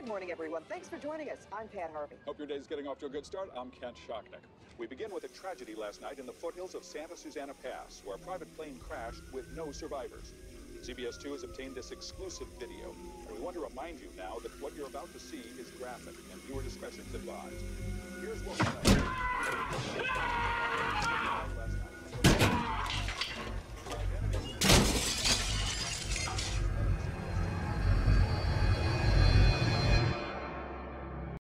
Good morning, everyone. Thanks for joining us. I'm Pat Harvey. Hope your day's getting off to a good start. I'm Kent Shocknek. We begin with a tragedy last night in the foothills of Santa Susana Pass, where a private plane crashed with no survivors. CBS 2 has obtained this exclusive video, and we want to remind you now that what you're about to see is graphic, and viewer discretion is advised.